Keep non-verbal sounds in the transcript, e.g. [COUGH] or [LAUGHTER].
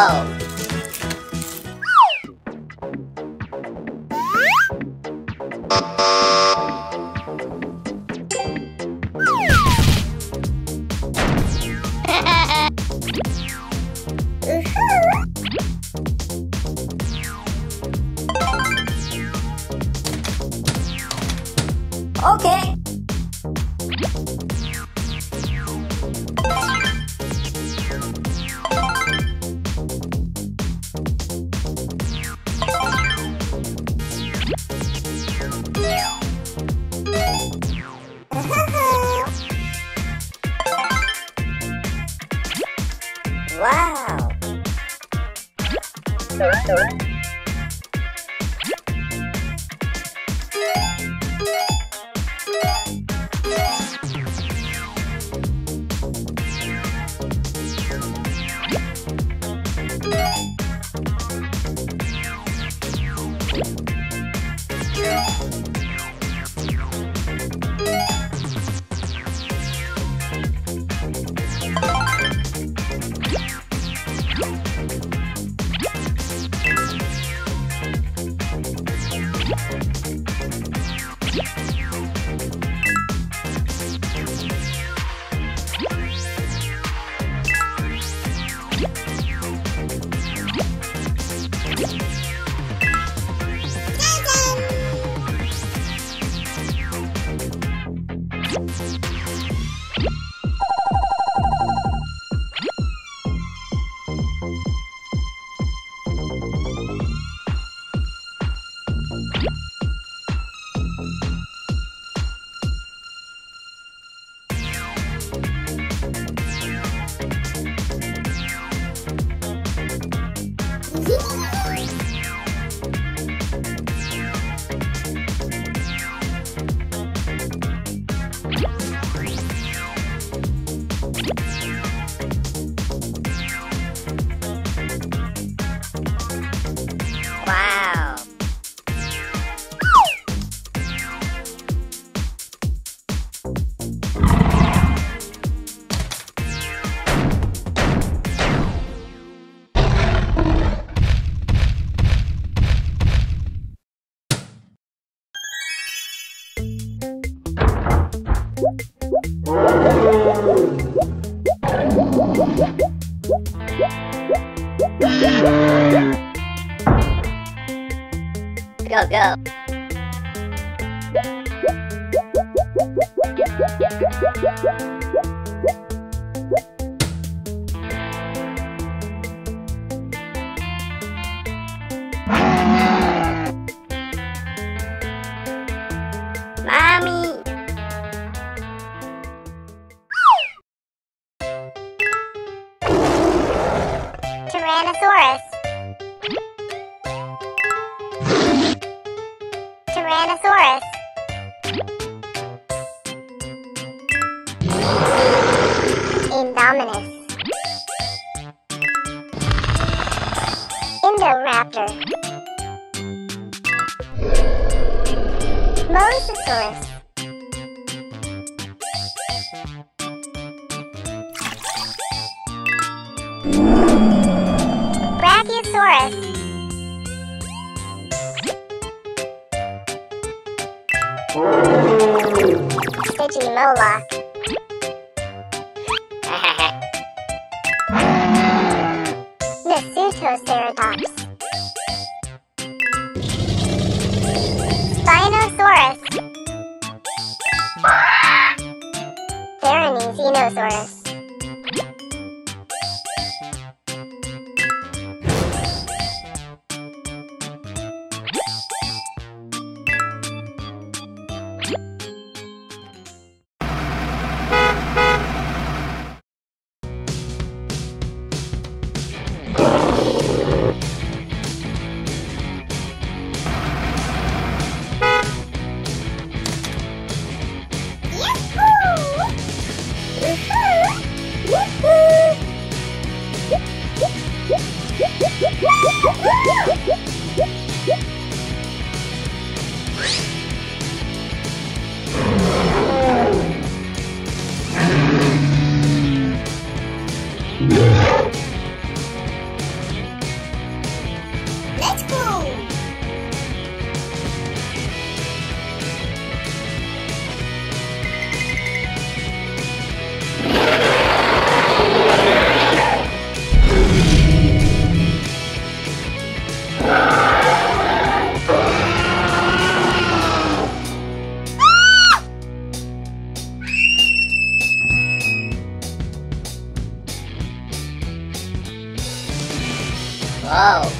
Whoa. Wow. Go, go. Tyrannosaurus. Tyrannosaurus. Indominus. Indoraptor. Mosasaurus. Brachiosaurus. Digimoloch. [LAUGHS] Nasutoceratops. Yeah. Whoa.